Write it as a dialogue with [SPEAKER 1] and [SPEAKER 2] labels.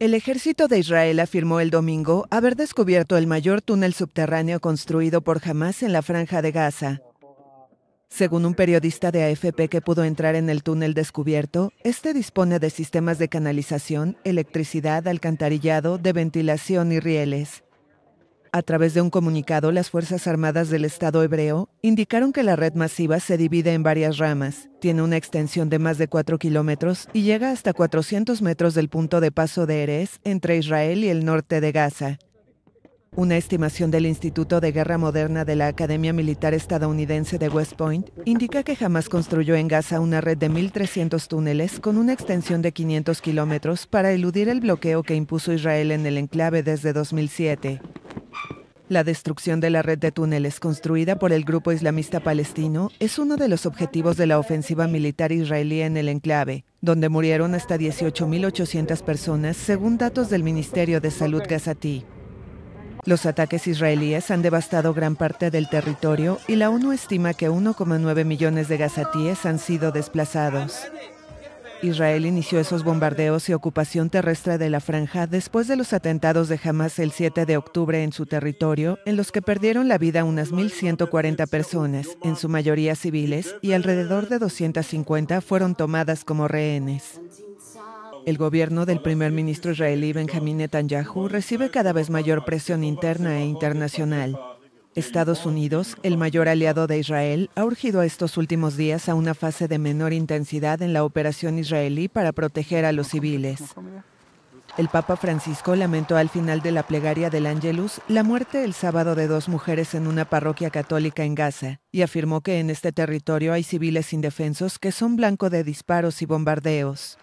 [SPEAKER 1] El ejército de Israel afirmó el domingo haber descubierto el mayor túnel subterráneo construido por Hamas en la franja de Gaza. Según un periodista de AFP que pudo entrar en el túnel descubierto, este dispone de sistemas de canalización, electricidad, alcantarillado, de ventilación y rieles. A través de un comunicado, las Fuerzas Armadas del Estado hebreo indicaron que la red masiva se divide en varias ramas, tiene una extensión de más de 4 kilómetros y llega hasta 400 metros del punto de paso de Erez entre Israel y el norte de Gaza. Una estimación del Instituto de Guerra Moderna de la Academia Militar Estadounidense de West Point indica que jamás construyó en Gaza una red de 1.300 túneles con una extensión de 500 kilómetros para eludir el bloqueo que impuso Israel en el enclave desde 2007. La destrucción de la red de túneles construida por el grupo islamista palestino es uno de los objetivos de la ofensiva militar israelí en el enclave, donde murieron hasta 18.800 personas según datos del Ministerio de Salud gazatí. Los ataques israelíes han devastado gran parte del territorio y la ONU estima que 1,9 millones de gazatíes han sido desplazados. Israel inició esos bombardeos y ocupación terrestre de la franja después de los atentados de Hamas el 7 de octubre en su territorio, en los que perdieron la vida unas 1.140 personas, en su mayoría civiles, y alrededor de 250 fueron tomadas como rehenes. El gobierno del primer ministro israelí Benjamin Netanyahu recibe cada vez mayor presión interna e internacional. Estados Unidos, el mayor aliado de Israel, ha urgido estos últimos días a una fase de menor intensidad en la operación israelí para proteger a los civiles. El Papa Francisco lamentó al final de la plegaria del Angelus la muerte el sábado de dos mujeres en una parroquia católica en Gaza y afirmó que en este territorio hay civiles indefensos que son blanco de disparos y bombardeos.